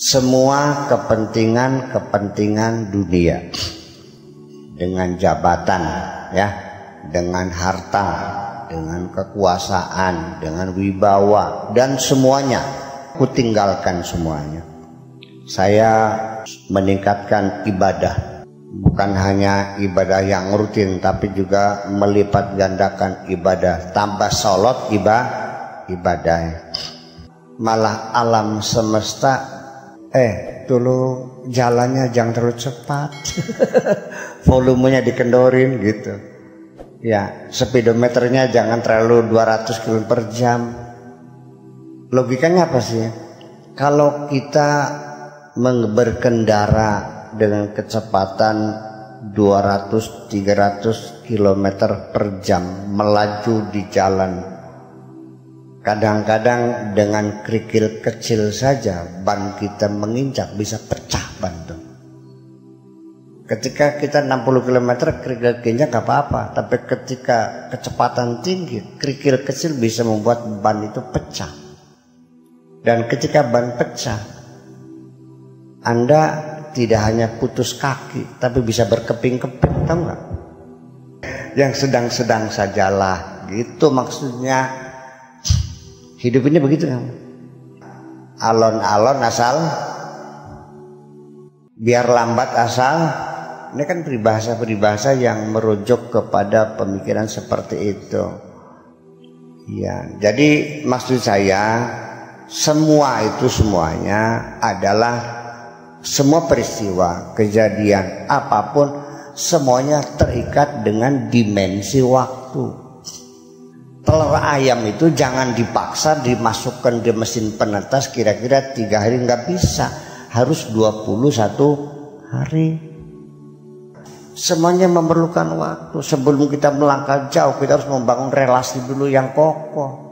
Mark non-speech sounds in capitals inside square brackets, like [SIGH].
semua kepentingan-kepentingan dunia. Dengan jabatan ya, dengan harta, dengan kekuasaan, dengan wibawa dan semuanya. Kutinggalkan semuanya. Saya meningkatkan ibadah. Bukan hanya ibadah yang rutin tapi juga melipat gandakan ibadah. Tambah sholat ibadah ibadah malah alam semesta eh dulu jalannya jangan terlalu cepat. [LAUGHS] Volumenya dikendorin gitu. Ya speedometernya jangan terlalu 200 km per jam. Logikanya apa sih? Kalau kita berkendara dengan kecepatan 200-300 km per jam melaju di jalan kadang-kadang dengan kerikil kecil saja ban kita menginjak bisa pecah ban tuh ketika kita 60 km kerikil kecilnya gak apa-apa. Tapi ketika kecepatan tinggi kerikil kecil bisa membuat ban itu pecah. Dan ketika ban pecah anda tidak hanya putus kaki tapi bisa berkeping-keping tahu nggak? Yang sedang-sedang sajalah gitu maksudnya hidup ini begitu kan alon-alon asal biar lambat asal. Ini kan peribahasa-peribahasa yang merujuk kepada pemikiran seperti itu. Ya jadi maksud saya semua itu semuanya adalah semua peristiwa, kejadian, apa pun semuanya terikat dengan dimensi waktu. Telur ayam itu jangan dipaksa dimasukkan di mesin penetas kira-kira tiga hari nggak bisa, harus 21 hari. Semuanya memerlukan waktu. Sebelum kita melangkah jauh, kita harus membangun relasi dulu yang kokoh